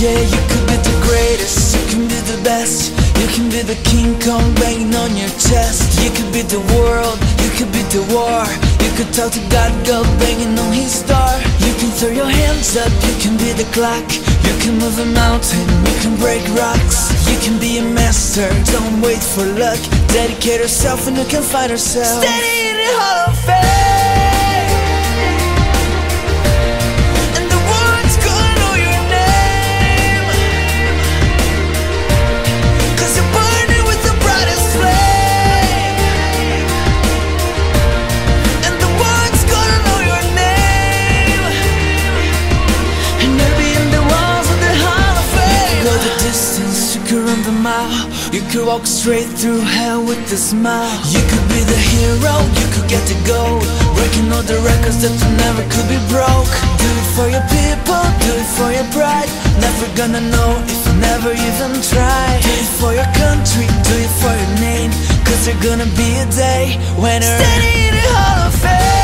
Yeah, you could be the greatest, you can be the best. You can be the King Kong banging on your chest. You could be the world, you could be the war. You could talk to God, go banging on his door. You can throw your hands up, you can be the clock. You can move a mountain, you can break rocks. You can be a master, don't wait for luck. Dedicate yourself and you can find yourself. Standing in the Hall of Fame could walk straight through hell with a smile. You could be the hero, you could get the gold Breaking all the records that never could be broke. Do it for your people, do it for your pride. Never gonna know if you never even try. Do it for your country, do it for your name. Cause there's gonna be a day when you're Standing in the Hall of Fame